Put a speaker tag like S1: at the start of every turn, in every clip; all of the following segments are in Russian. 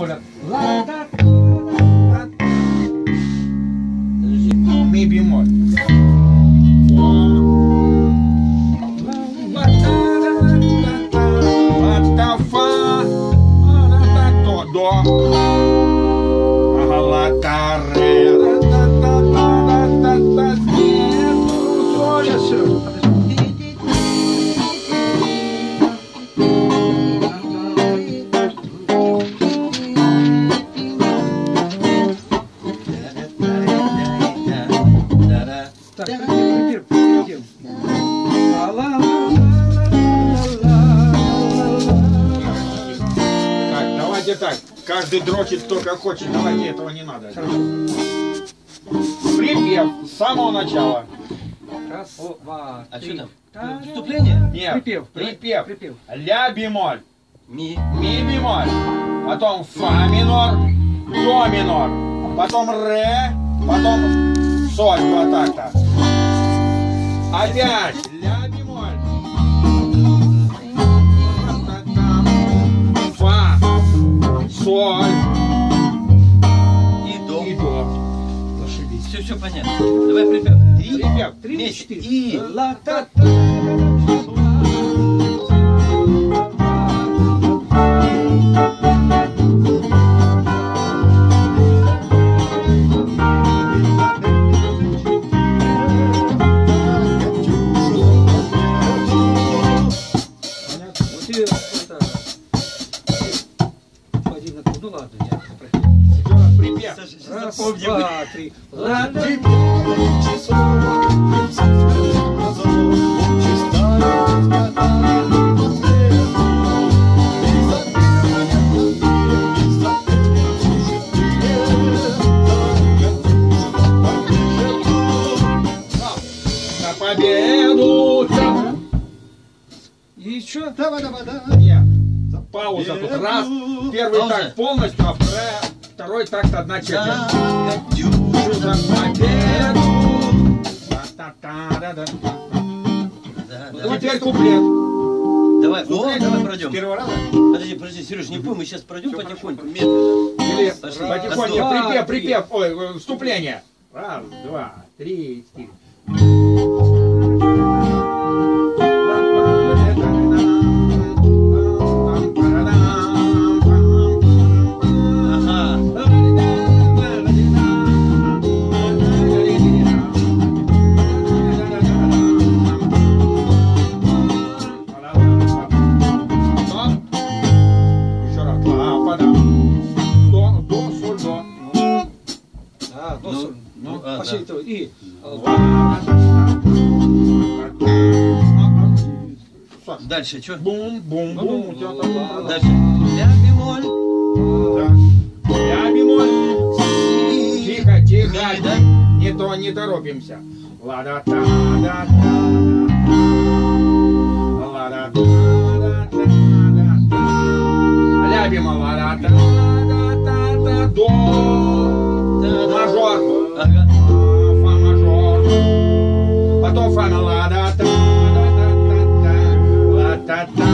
S1: бемоля. Ла, да,
S2: Подожди.
S1: Так,
S3: давайте так. Каждый дрочит кто как хочет. Давайте этого не надо. Припев с самого начала.
S1: Раз, два,
S2: А
S1: три.
S2: что там? Вступление?
S3: Нет,
S1: Припев,
S3: припев.
S1: припев.
S3: Ля бемоль,
S2: Ми.
S3: ми бемоль, потом фа минор, до минор, потом ре, потом соль два такта. Опять соль
S2: И до.
S3: и до.
S1: Зашибись.
S2: Все, все понятно. Давай припев. Три.
S3: Припев.
S1: Три,
S2: Вместе.
S1: четыре.
S2: И.
S1: Ла, два, три. Ла, да,
S3: На победу!
S1: И что?
S3: Нет. Пауза тут. Раз. Первый такт полностью, а вторая, второй такт одна четверть.
S2: За
S3: победу!
S2: Да.
S3: Теперь куплет.
S2: Давай,
S3: Куплет.
S2: давай пройдем.
S3: первого раза?
S2: Подожди, подожди, Сереж, не пой, мы сейчас пройдем потихоньку, медленно.
S3: Или потихоньку.
S1: Раз,
S3: Припев, припев. Ой, вступление. Раз, два, три, четыре.
S2: Ну,
S1: то. И.
S3: Саш,
S2: Дальше, что?
S3: Бум, бум, бум. У тебя там-
S2: Дальше. Ля бемоль.
S3: Ля бемоль. Тихо, тихо.
S2: Да?
S3: Не то, не торопимся. Лада та да та Лада та да та да Ля бемоль, лада та да та та До. Мажор.
S2: Ага.
S3: Фа мажор. Потом фа на ла да та да та та та ла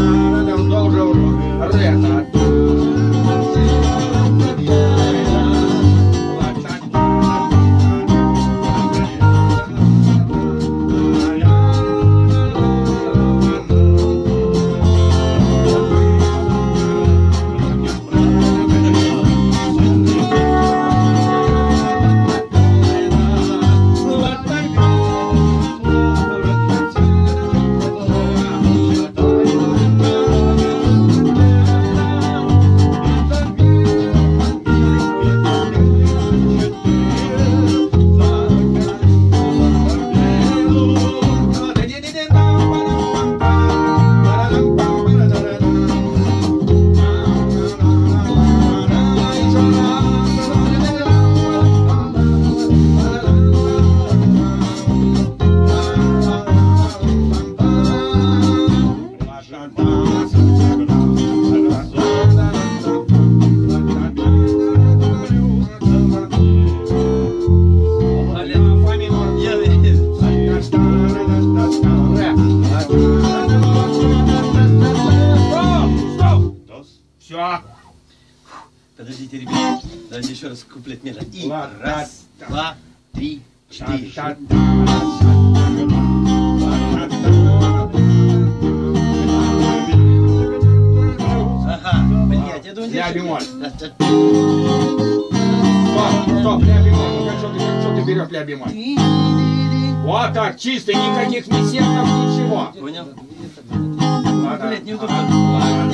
S3: Все.
S2: Подождите, ребят. Давайте еще раз куплет мира. И раз, два, три, четыре. Ага, блядь, я думаю, Я
S3: бемоль. Стоп, ля бемоль. Ну, что ты, что ты берешь ля бемоль? Вот так, чисто, никаких ни сектов, ничего.
S2: Понял?
S3: Ладно.
S2: Блядь, неудобно.
S3: Ладно.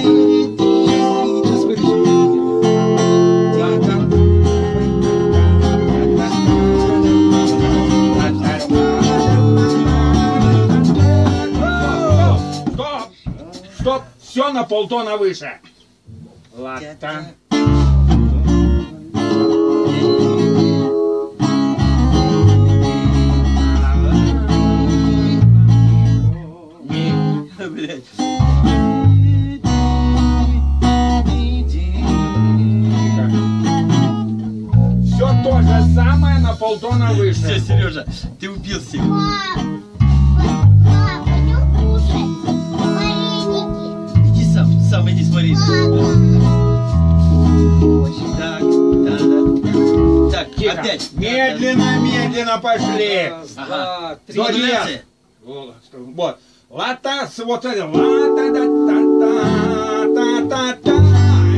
S1: Сейчас!
S3: Стоп! Все на полтона выше. Ладно. Полтона
S2: Все,
S3: выше.
S2: Сережа, ты убил себя.
S4: Пап, пап, пойдем кушать вареники.
S2: Иди сам, сам иди смотри. Так, да, да. Так,
S3: Тихо.
S2: опять.
S3: Медленно, медленно пошли.
S1: Раз,
S2: Ага.
S1: два, три.
S3: Вот. Лата, вот это. Лата, да, та, та, та, та, та,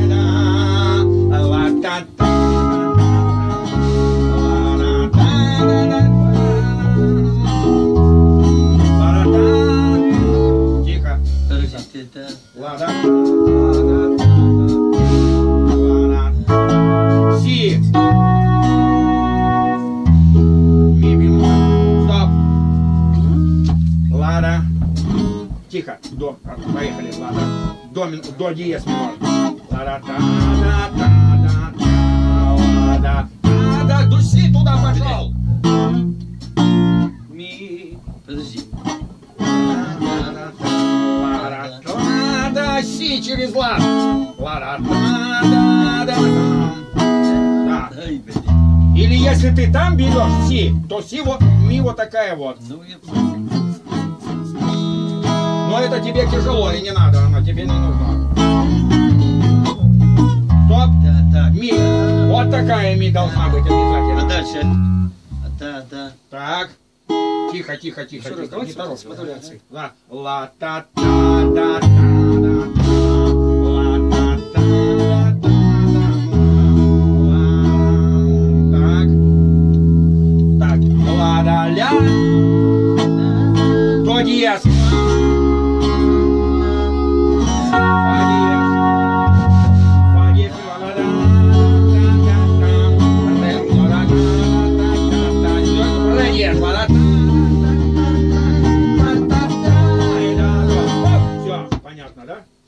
S3: да. Лата, та, ла, Тихо. До. Поехали. Лада. До, до диез минор. Да, та, да, та, лада. Та, да. До си туда пошел.
S1: Ми.
S2: Подожди.
S3: Лада, си через лад. Лада, да, да, да. Да. Или если ты там берешь си, то си вот, ми вот такая вот.
S2: Ну, я...
S3: Но это тебе тяжело и не надо, оно тебе не нужно. Стоп,
S2: Да, так.
S3: ми. Вот такая ми должна быть
S2: А
S3: обязательно.
S2: дальше? А, да, да.
S3: Так. Тихо, тихо, тихо,
S1: Еще раз,
S3: тихо. Не
S1: давайте с
S3: торопься.
S1: модуляцией.
S3: Да. Ла та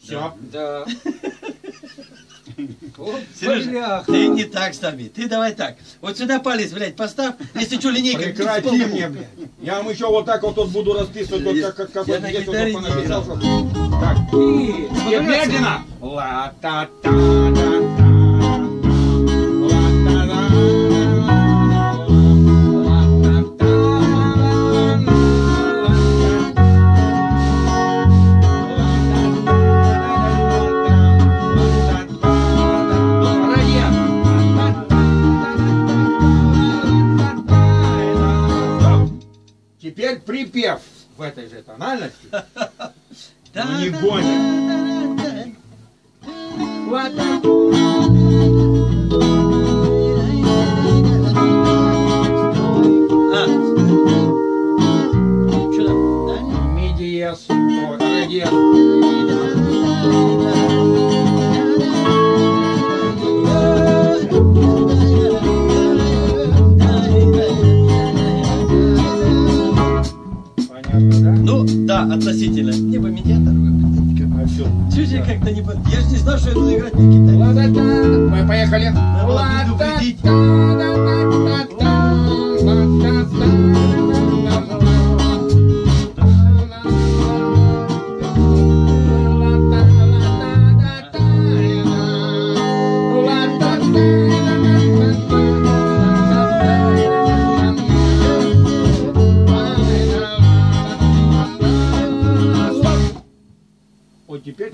S3: Все. Да.
S1: Вот
S2: Сережа, ты не так ставь. Ты давай так. Вот сюда палец, блядь, поставь. Если что, линейкой.
S3: Прекрати мне, блядь. Я вам еще вот так вот тут буду расписывать, вот как, как, как
S2: Я на гитаре не играл.
S3: Так, медленно. ла Теперь припев в этой же тональности. Ну, не гонит.
S2: Я как-то не... Я же не знал, что я буду играть на гитаре.
S3: Мы поехали.
S2: Надо предупредить.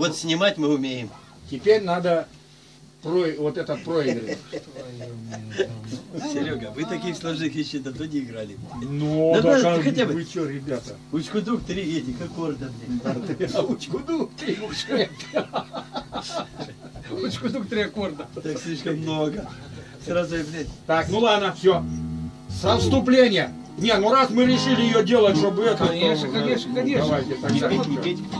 S3: Вот
S2: снимать мы умеем.
S3: теперь надо про, вот этот проигрыш.
S2: Серега, вы таких сложных вещей давно не играли.
S3: Ну,
S2: Да
S3: да,
S2: да,
S3: как-
S2: хотя бы.
S3: вы что, ребята?
S2: Учкудук три этих аккорда, блин.
S3: А учкуду три уши. Учкуду три аккорда.
S2: Так слишком много. Сразу, блядь.
S3: Так, ну ладно, все. Со вступления. Не, ну раз мы решили ее делать, чтобы это...
S1: Конечно, конечно,
S3: ну,
S1: конечно.
S3: Давайте тогда.